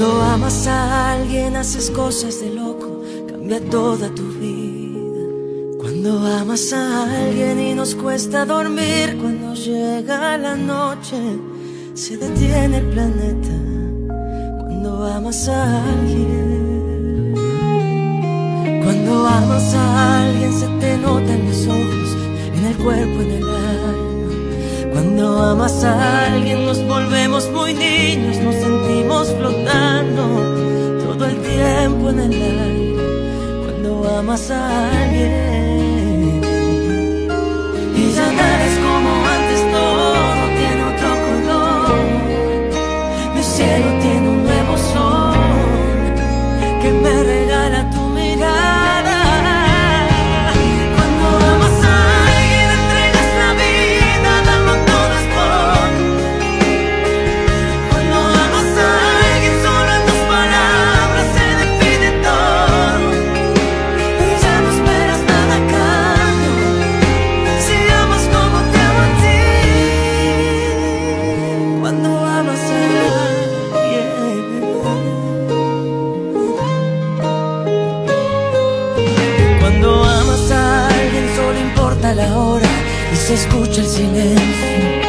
Cuando amas a alguien haces cosas de loco, cambia toda tu vida. Cuando amas a alguien y nos cuesta dormir, cuando llega la noche se detiene el planeta. Cuando amas a alguien, cuando amas a alguien se te nota en los ojos, en el cuerpo, en el alma. Cuando amas a alguien nos volvemos muy niños, nos flotando todo el tiempo en el aire cuando amas a alguien. escucha el silencio.